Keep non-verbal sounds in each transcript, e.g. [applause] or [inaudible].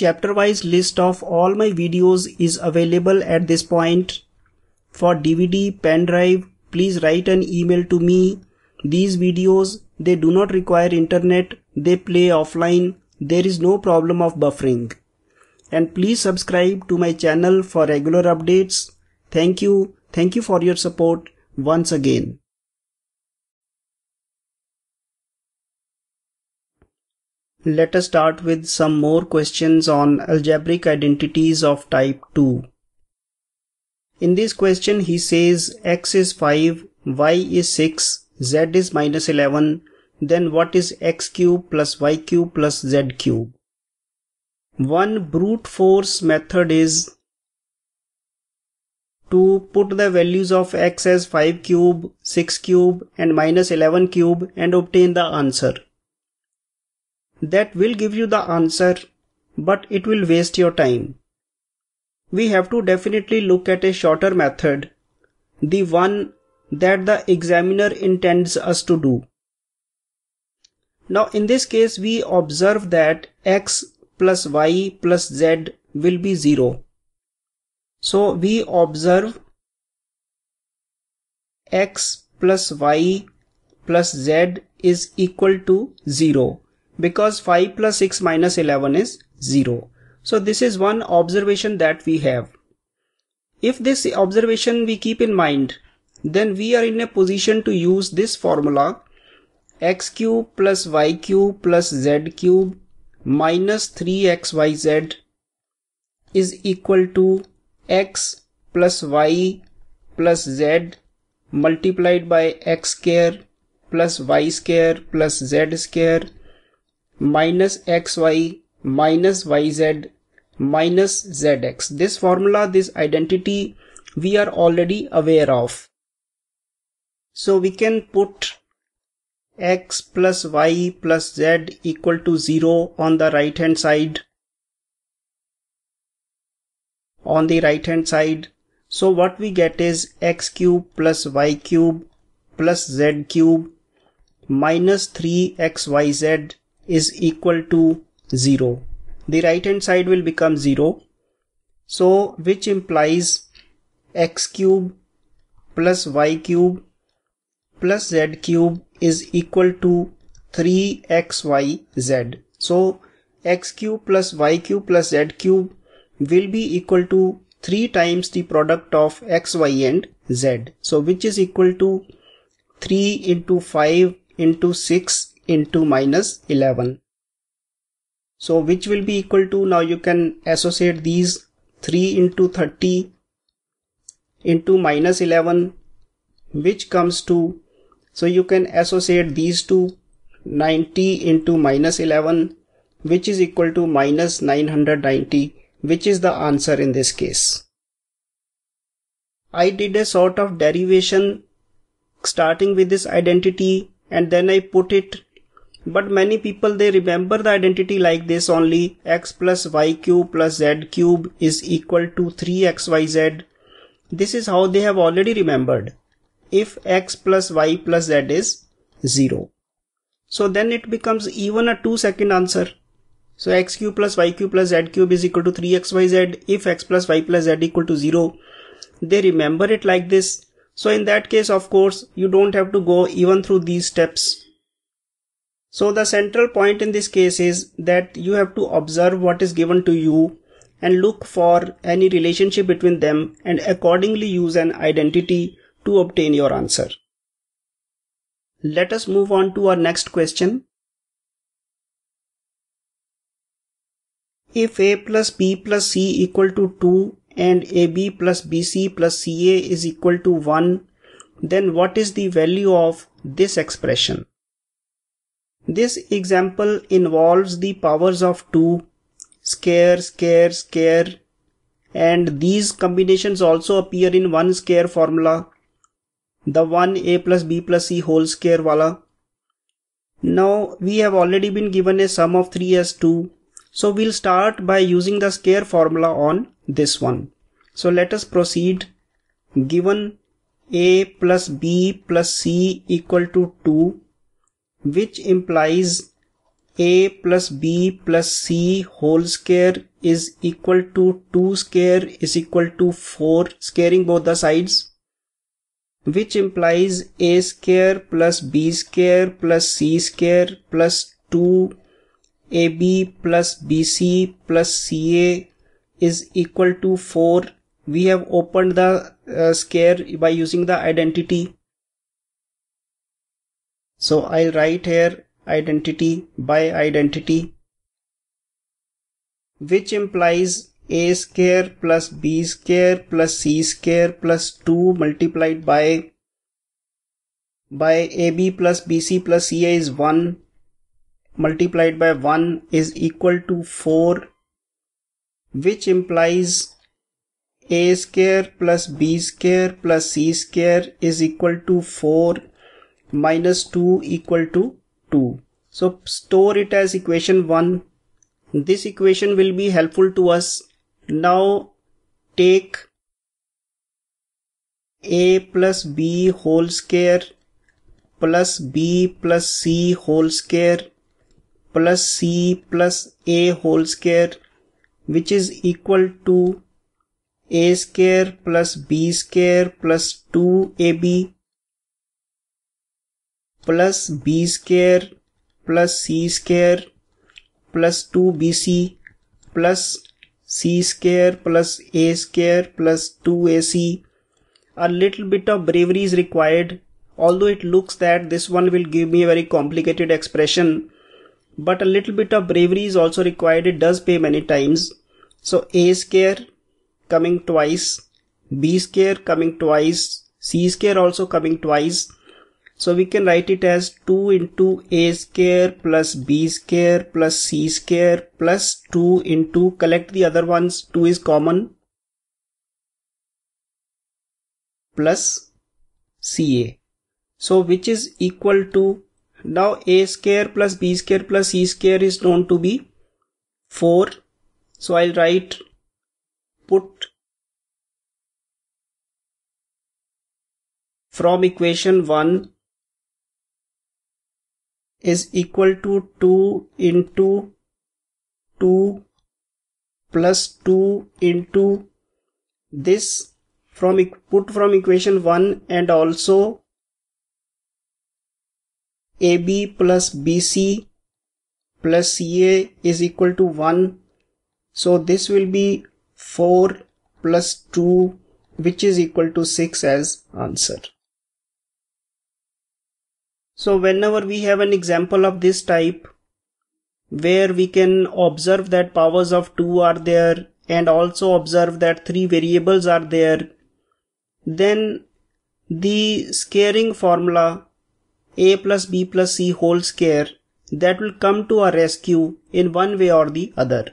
chapter wise list of all my videos is available at this point. For DVD, pen drive, please write an email to me. These videos, they do not require internet, they play offline, there is no problem of buffering. And please subscribe to my channel for regular updates. Thank you. Thank you for your support once again. Let us start with some more questions on algebraic identities of type 2. In this question he says x is 5, y is 6, z is minus 11, then what is x cube plus y cube plus z cube? One brute force method is to put the values of x as 5 cube, 6 cube and minus 11 cube and obtain the answer. That will give you the answer but it will waste your time. We have to definitely look at a shorter method, the one that the examiner intends us to do. Now in this case we observe that x plus y plus z will be 0. So we observe x plus y plus z is equal to 0 because 5 plus 6 minus 11 is 0. So this is one observation that we have. If this observation we keep in mind, then we are in a position to use this formula x cube plus y cube plus z cube minus 3xyz is equal to x plus y plus z multiplied by x square plus y square plus z square minus xy minus yz minus zx. This formula, this identity we are already aware of. So we can put x plus y plus z equal to 0 on the right hand side on the right hand side. So what we get is x cube plus y cube plus z cube minus 3xyz is equal to 0. The right hand side will become 0. So which implies x cube plus y cube plus z cube is equal to 3xyz. So x cube plus y cube plus z cube will be equal to 3 times the product of x, y and z. So which is equal to 3 into 5 into 6 into minus 11. So which will be equal to now you can associate these 3 into 30 into minus 11 which comes to so you can associate these two 90 into minus 11 which is equal to minus 990 which is the answer in this case. I did a sort of derivation starting with this identity and then I put it but many people they remember the identity like this only x plus y cube plus z cube is equal to 3xyz. This is how they have already remembered if x plus y plus z is 0. So then it becomes even a 2 second answer. So x cube plus y cube plus z cube is equal to 3xyz if x plus y plus z equal to 0. They remember it like this. So in that case, of course, you don't have to go even through these steps. So the central point in this case is that you have to observe what is given to you and look for any relationship between them and accordingly use an identity to obtain your answer. Let us move on to our next question. If a plus b plus c equal to 2 and ab plus bc plus ca is equal to 1, then what is the value of this expression? This example involves the powers of 2, square, square, square, and these combinations also appear in one square formula, the 1 a plus b plus c whole square wala. Now we have already been given a sum of 3 as 2 so we'll start by using the square formula on this one. So let us proceed. Given a plus b plus c equal to 2 which implies a plus b plus c whole square is equal to 2 square is equal to 4 squaring both the sides which implies a square plus b square plus c square plus 2 ab plus bc plus ca is equal to 4 we have opened the uh, square by using the identity so I'll write here identity by identity which implies a square plus b square plus c square plus 2 multiplied by by ab plus bc plus ca is 1 multiplied by 1 is equal to 4 which implies a square plus b square plus c square is equal to 4 minus 2 equal to 2. So store it as equation 1. This equation will be helpful to us. Now take a plus b whole square plus b plus c whole square plus c plus a whole square which is equal to a square plus b square plus 2ab plus b square plus c square plus 2bc plus c square plus a square plus 2ac. A little bit of bravery is required. Although it looks that this one will give me a very complicated expression but a little bit of bravery is also required. It does pay many times. So a square coming twice b square coming twice c square also coming twice so we can write it as 2 into a square plus b square plus c square plus 2 into collect the other ones 2 is common plus ca. So which is equal to now a square plus b square plus c square is known to be 4. So I'll write put from equation 1 is equal to 2 into 2 plus 2 into this from put from equation 1 and also AB plus BC plus CA is equal to 1 so this will be 4 plus 2 which is equal to 6 as answer. So whenever we have an example of this type where we can observe that powers of 2 are there and also observe that three variables are there, then the squaring formula a plus b plus c whole square that will come to our rescue in one way or the other.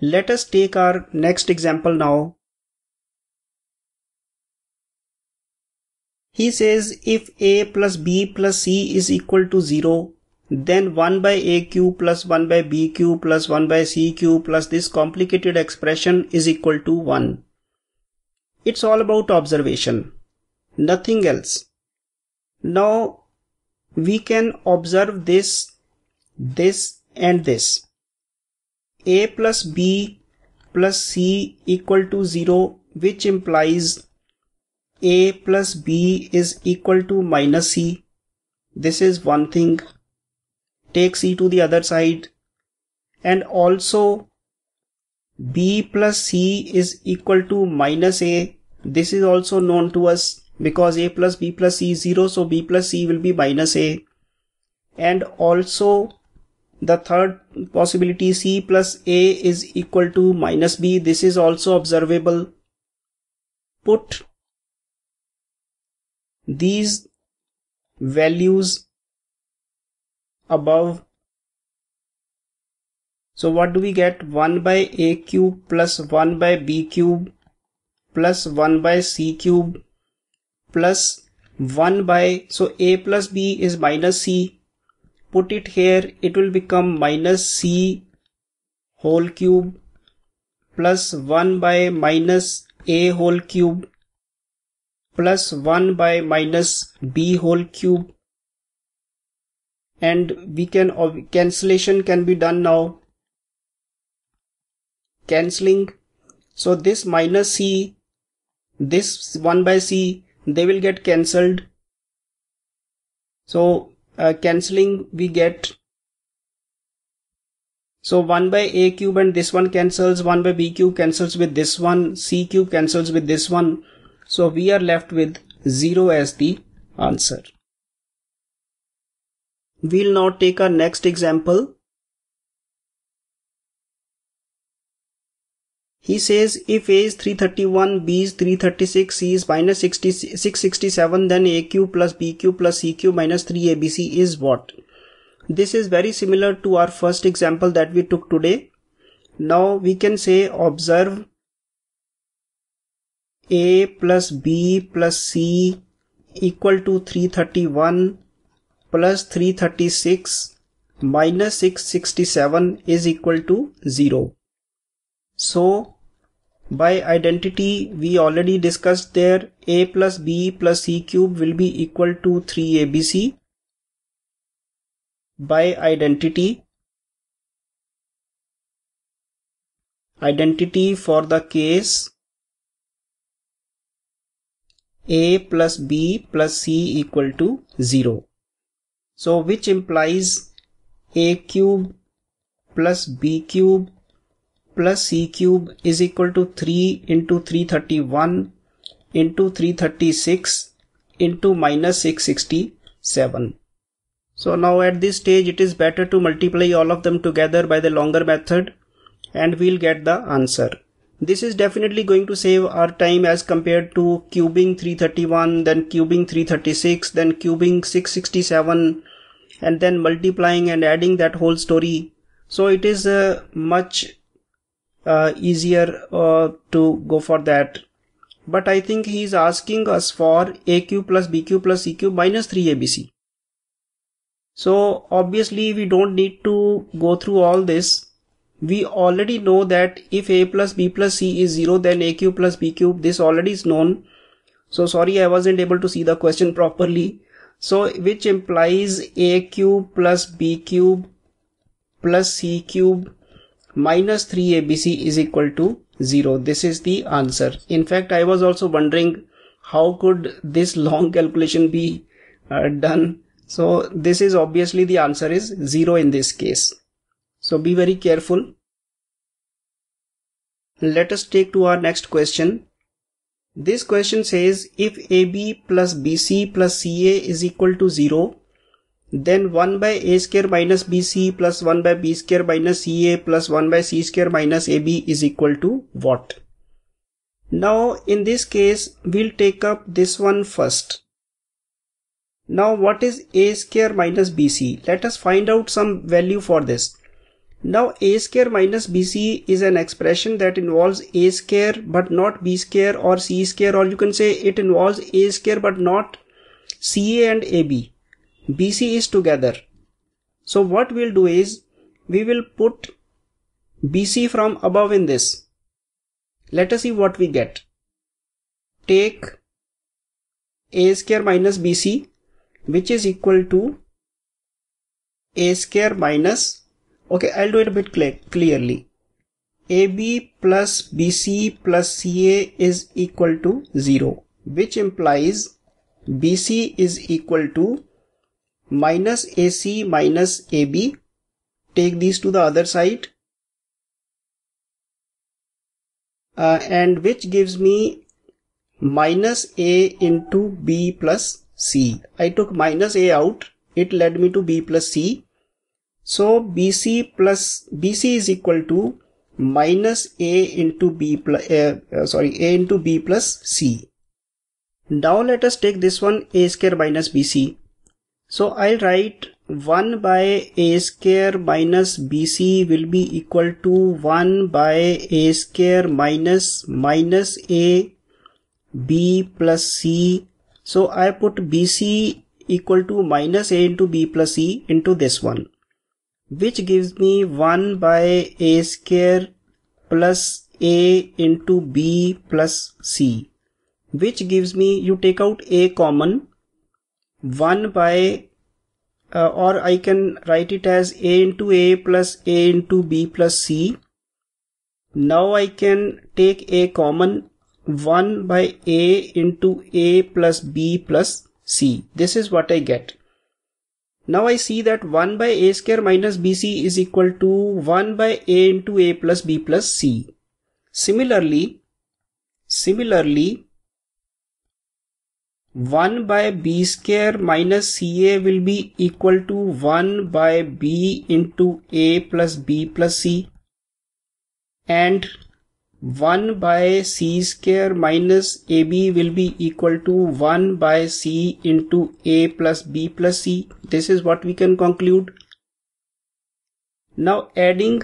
Let us take our next example now. He says if a plus b plus c is equal to 0, then 1 by a cube plus 1 by b cube plus 1 by c cube plus this complicated expression is equal to 1. It's all about observation, nothing else. Now we can observe this, this and this. a plus b plus c equal to 0 which implies a plus b is equal to minus c. This is one thing. Take c to the other side. And also b plus c is equal to minus a. This is also known to us because a plus b plus c is 0 so b plus c will be minus a. And also the third possibility c plus a is equal to minus b. This is also observable. Put these values above. So what do we get? 1 by a cube plus 1 by b cube plus 1 by c cube plus 1 by so a plus b is minus c. Put it here it will become minus c whole cube plus 1 by minus a whole cube plus 1 by minus b whole cube. And we can cancellation can be done now. Cancelling. So this minus c this 1 by c they will get cancelled. So uh, cancelling we get. So 1 by a cube and this one cancels 1 by b cube cancels with this one c cube cancels with this one so we are left with 0 as the answer we'll now take our next example He says if A is 331, B is 336, C is minus 60, 667, then AQ plus BQ plus CQ minus 3ABC is what? This is very similar to our first example that we took today. Now we can say observe A plus B plus C equal to 331 plus 336 minus 667 is equal to 0. So by identity, we already discussed there a plus b plus c cube will be equal to 3abc. By identity, identity for the case a plus b plus c equal to 0. So which implies a cube plus b cube plus c cube is equal to 3 into 331 into 336 into minus 667. So now at this stage it is better to multiply all of them together by the longer method and we'll get the answer. This is definitely going to save our time as compared to cubing 331, then cubing 336, then cubing 667 and then multiplying and adding that whole story. So it is a much uh, easier uh, to go for that but I think he is asking us for AQ plus BQ plus CQ minus 3ABC. So obviously we don't need to go through all this. We already know that if A plus B plus C is 0 then AQ plus BQ this already is known. So sorry I wasn't able to see the question properly. So which implies A cube plus B cube plus C cube minus 3abc is equal to 0. This is the answer. In fact, I was also wondering how could this [laughs] long calculation be uh, done. So this is obviously the answer is 0 in this case. So be very careful. Let us take to our next question. This question says if AB plus BC plus CA is equal to 0, then 1 by a square minus bc plus 1 by b square minus ca plus 1 by c square minus ab is equal to what? Now in this case we'll take up this one first. Now what is a square minus bc? Let us find out some value for this. Now a square minus bc is an expression that involves a square but not b square or c square or you can say it involves a square but not ca and ab. BC is together. So what we'll do is we will put BC from above in this. Let us see what we get. Take a square minus BC which is equal to a square minus okay I'll do it a bit clear, clearly AB plus BC plus CA is equal to 0 which implies BC is equal to minus AC minus AB. Take these to the other side. Uh, and which gives me minus A into B plus C. I took minus A out. It led me to B plus C. So BC plus BC is equal to minus A into B plus, uh, uh, sorry, A into B plus C. Now let us take this one A square minus BC. So I'll write 1 by a square minus bc will be equal to 1 by a square minus minus a b plus c. So I put bc equal to minus a into b plus c into this one which gives me 1 by a square plus a into b plus c which gives me you take out a common 1 by uh, or I can write it as a into a plus a into b plus c. Now I can take a common 1 by a into a plus b plus c. This is what I get. Now I see that 1 by a square minus bc is equal to 1 by a into a plus b plus c. Similarly, similarly, 1 by b square minus ca will be equal to 1 by b into a plus b plus c and 1 by c square minus ab will be equal to 1 by c into a plus b plus c. This is what we can conclude. Now adding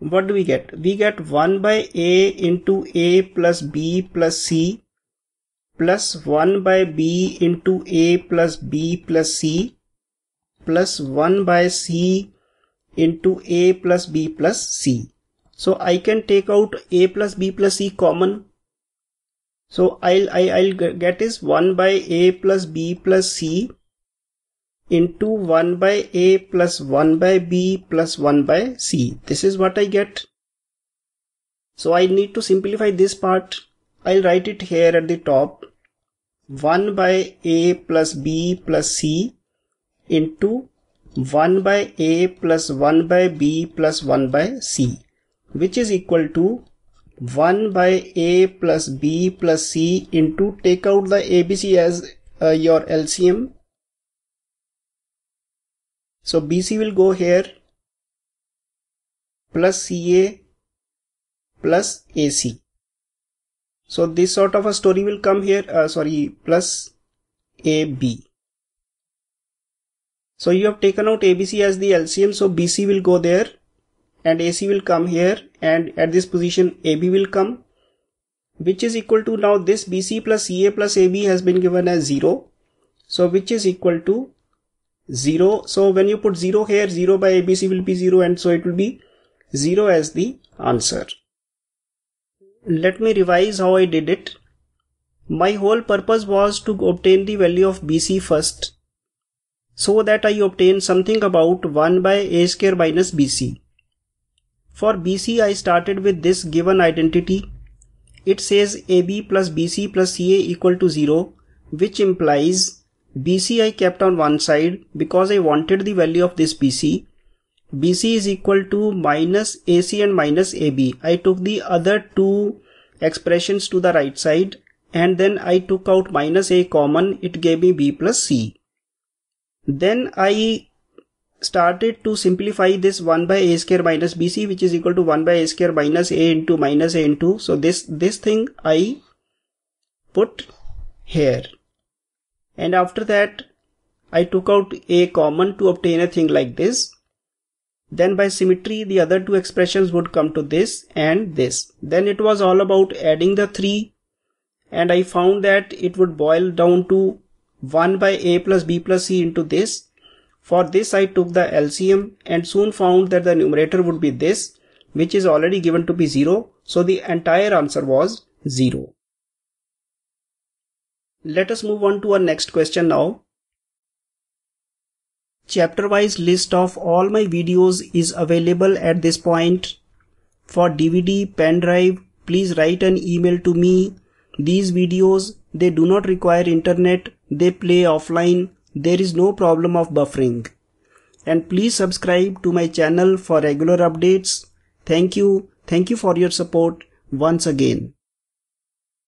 what do we get? We get 1 by a into a plus b plus c plus 1 by b into a plus b plus c plus 1 by c into a plus b plus c. So I can take out a plus b plus c common. So I'll, I, will i will get is 1 by a plus b plus c into 1 by a plus 1 by b plus 1 by c. This is what I get. So I need to simplify this part. I'll write it here at the top. 1 by a plus b plus c into 1 by a plus 1 by b plus 1 by c which is equal to 1 by a plus b plus c into take out the abc as uh, your LCM. So BC will go here plus CA plus AC. So this sort of a story will come here, uh, sorry, plus AB. So you have taken out ABC as the LCM. So BC will go there and AC will come here and at this position AB will come which is equal to now this BC plus CA plus AB has been given as 0. So which is equal to 0. So when you put 0 here 0 by ABC will be 0 and so it will be 0 as the answer. Let me revise how I did it. My whole purpose was to obtain the value of BC first so that I obtain something about 1 by a square minus bc. For bc I started with this given identity. It says ab plus bc plus ca equal to 0 which implies bc I kept on one side because I wanted the value of this bc. bc is equal to minus ac and minus ab. I took the other two expressions to the right side and then I took out minus a common it gave me b plus c. Then I started to simplify this 1 by a square minus bc which is equal to 1 by a square minus a into minus a into. So this this thing I put here. And after that I took out a common to obtain a thing like this. Then by symmetry the other two expressions would come to this and this. Then it was all about adding the three. And I found that it would boil down to 1 by a plus b plus c into this. For this I took the LCM and soon found that the numerator would be this which is already given to be 0. So the entire answer was 0. Let us move on to our next question now. Chapter wise list of all my videos is available at this point. For DVD, pen drive, please write an email to me. These videos, they do not require internet they play offline, there is no problem of buffering. And please subscribe to my channel for regular updates. Thank you. Thank you for your support once again.